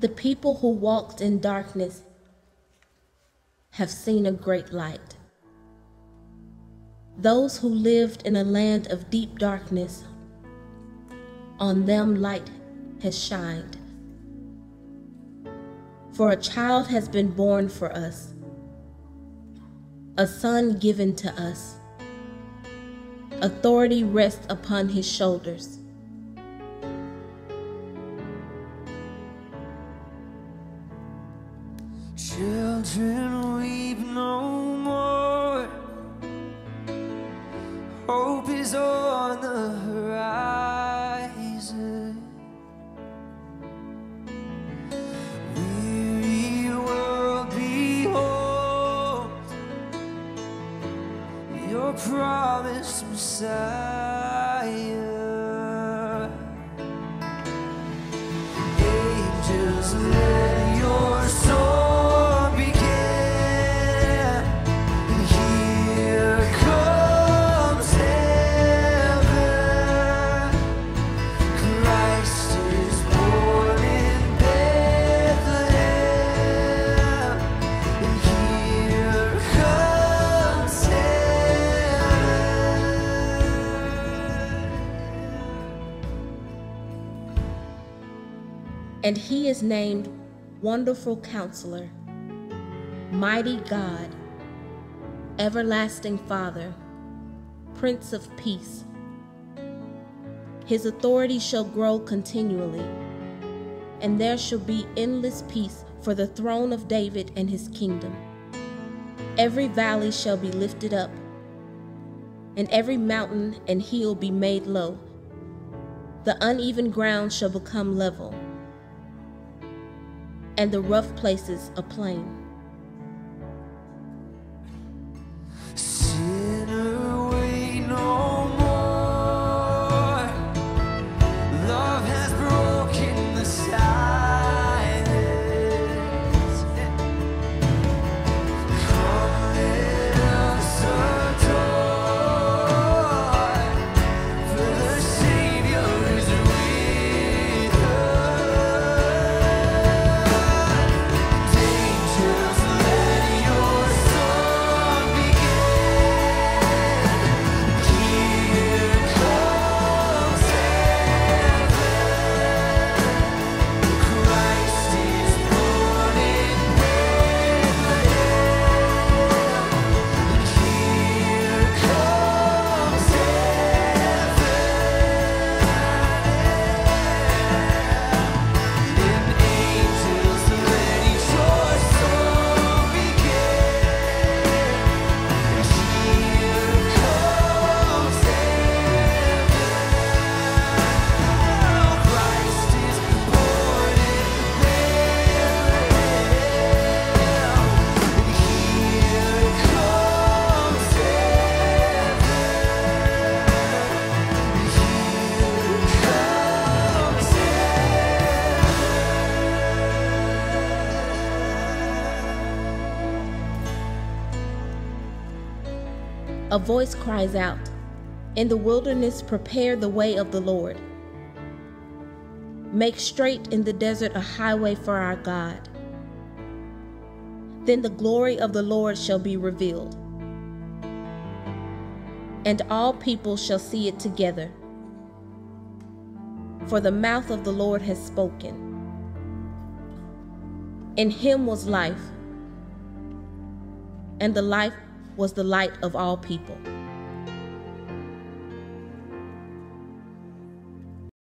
The people who walked in darkness have seen a great light. Those who lived in a land of deep darkness, on them light has shined. For a child has been born for us, a son given to us. Authority rests upon his shoulders. Children weep no more. Hope is on the horizon. Weary world, behold your promised Messiah. And he is named Wonderful Counselor, Mighty God, Everlasting Father, Prince of Peace. His authority shall grow continually, and there shall be endless peace for the throne of David and his kingdom. Every valley shall be lifted up, and every mountain and hill be made low. The uneven ground shall become level and the rough places a plain. A voice cries out, In the wilderness, prepare the way of the Lord. Make straight in the desert a highway for our God. Then the glory of the Lord shall be revealed, and all people shall see it together. For the mouth of the Lord has spoken. In him was life, and the life was the light of all people.